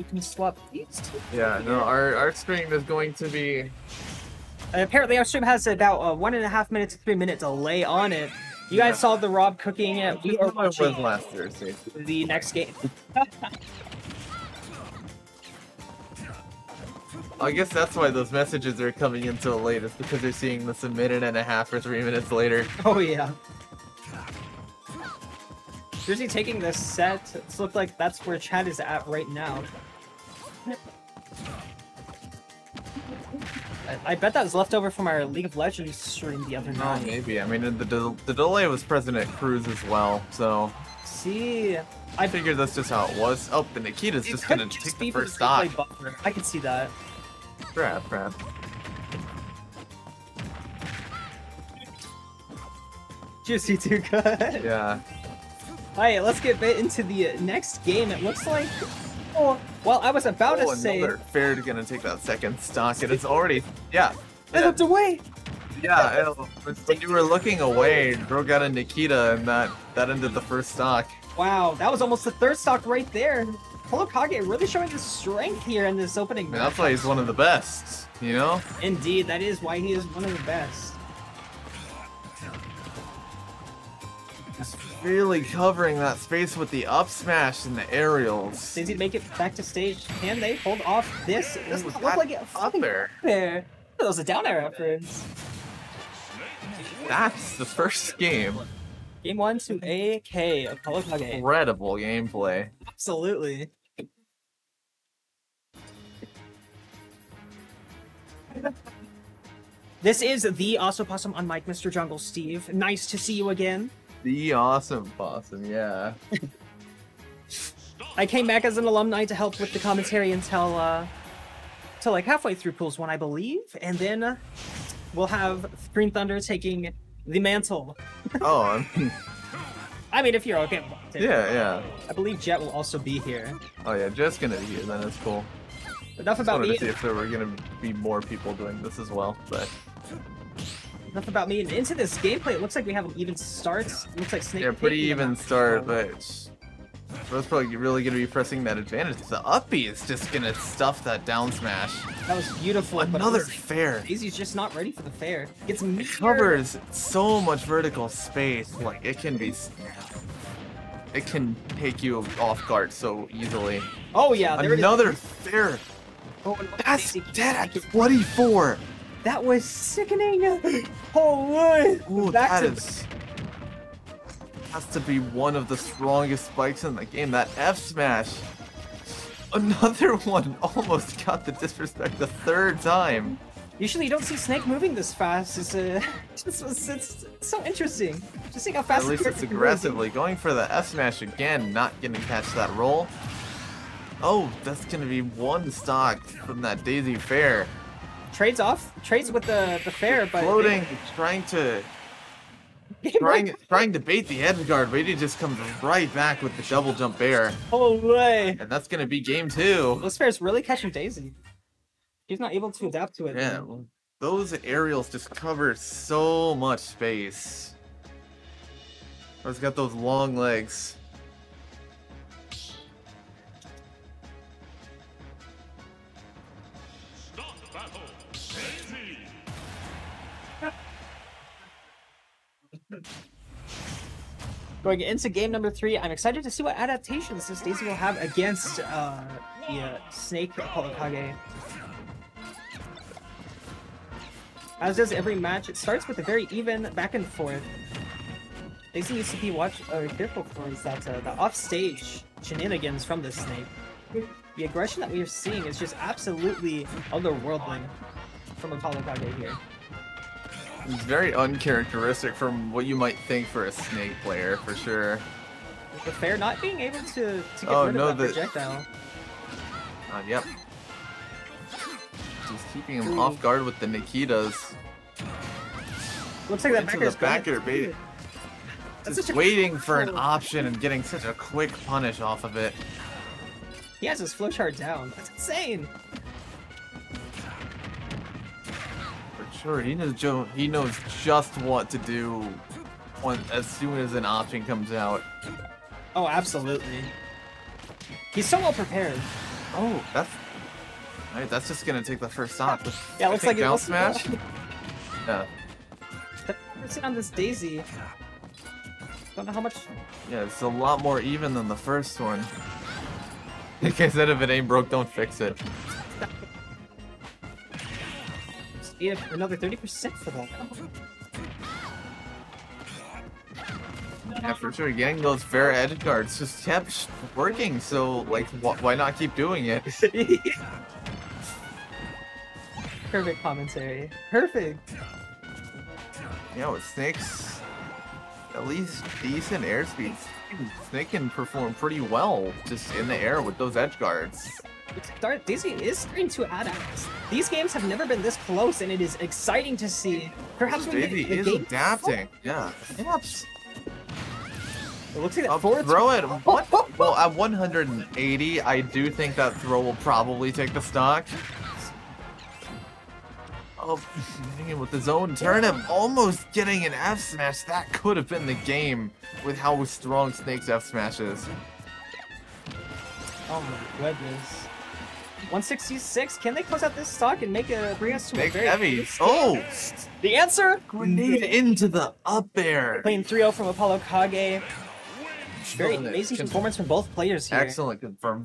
we can swap these two. Yeah, no, our, our stream is going to be... Uh, apparently, our stream has about a one and a half minutes to three minute delay on it. You guys saw the Rob cooking it. We are watching last Thursday. the next game. I guess that's why those messages are coming in so late. It's because they're seeing this a minute and a half or three minutes later. Oh yeah. Jersey taking this set. It's looked like that's where Chad is at right now. I, I bet that was left over from our League of Legends stream the other night. Oh, maybe. I mean, the, the, the delay was present at Cruz as well, so See, I figured that's just how it was. Oh, the Nikita's it just gonna just take the first stock. buffer. I can see that. Crap, crap. Juicy too good. Yeah. Alright, let's get bit into the next game. It looks like. Oh, well, I was about Oh, to say. another fair to gonna take that second stock, and it's already yeah. I Yeah, looked away. yeah when you were looking away, Bro got a Nikita, and that that ended the first stock. Wow, that was almost the third stock right there. ApolloKage really showing his strength here in this opening I mean, that's why he's one of the best, you know. Indeed, that is why he is one of the best. Just really covering that space with the up smash and the aerials. Daisy to make it back to stage. Can they hold off this? It doesn't look like it up there. there. That was a down air reference. That's the first game. Game one to AK of. Incredible gameplay. Absolutely. This is the Awesome Possum on Mike, Mr. Jungle Steve. Nice to see you again. The awesome possum, yeah. I came back as an alumni to help with the commentary until uh till like halfway through pools one I believe, and then we'll have Green Thunder taking the mantle. Oh, I mean, I mean, if you're okay, with yeah, yeah. I believe Jet will also be here. Oh yeah, Jet's gonna be here. Then that's cool. Enough about me. to see if there were gonna be more people doing this as well, but Enough about me. And into this gameplay, it looks like we have an even start. It looks like Snake. yeah, pretty even start. But Bro's probably really gonna be pressing that advantage. The uppy is just gonna stuff that down smash. That was beautiful. Another fair. Daisy's just not ready for the fair. Gets It covers so much vertical space. Like it can be. It can take you off guard so easily. Oh yeah, there it is. Another fair. Oh, That's dead at 24. That was sickening. Holy. Ooh, Back that to is has to be one of the strongest spikes in the game. That F smash. Another one almost got the disrespect the third time. Usually you don't see Snake moving this fast. It's, uh, it's, it's, it's so interesting. Just seeing how fast At least it's character can move. aggressively going for the F smash again, not gonna catch that roll. Oh, that's gonna be one stock from that Daisy Fair. Trades off, trades with the the fair, but Floating, trying to trying trying to bait the edge guard, but he just comes right back with the double jump bear. Holy. And that's gonna be game two. This fair's really catching Daisy. She's not able to adapt to it. Yeah, well, those aerials just cover so much space. It's got those long legs. Going into game number three, I'm excited to see what adaptations this Daisy will have against uh, the uh, Snake ApolloKage. As does every match, it starts with a very even back and forth. Daisy needs to be watch uh, careful for is that uh, the offstage shenanigans from this Snake. The aggression that we are seeing is just absolutely otherworldly from a ApolloKage here. It's very uncharacteristic from what you might think for a snake player, for sure. The fair not being able to, to get Oh, rid no, of that the- projectile. Uh, yep. Just keeping him off guard with the Nikitas. Looks like that the backer bait. That's Just waiting for an option and getting such a quick punish off of it. He has his flowchart down. That's insane. Sure, he knows he knows just what to do when as soon as an option comes out. Oh, absolutely. He's so well prepared. Oh, that's. Alright, that's just gonna take the first stock. Yeah, I looks like it down was- smash. Yeah, Sit on this Daisy. Don't know how much. yeah, it's a lot more even than the first one. Like I said, if it ain't broke, don't fix it. Need another 30% for that. For sure. Getting those fair edge guards just kept working. So, like, wh- why not keep doing it? Perfect commentary. Perfect. Yeah, with Snake's at least decent airspeed, Snake can perform pretty well just in the air with those edge guards. Dar- Daisy is starting to add up. These games have never been this close, and it is exciting to see. Perhaps when Daisy the, the is game adapting. Yeah. Snaps. It looks like that Up forward throw it. Oh, what? Oh, oh, well, at 180, I do think that throw will probably take the stock. Oh, hanging with his own turnip, almost getting an F smash. That could have been the game with how strong Snake's F smash is. Oh my goodness. 166. Can they close out this stock and make a bring us to a Snake very heavy. Oh, The answer? grenade into the up air. Playing 3-0 from Apollo Kage. Very amazing performance from both players here. Excellent confirmed.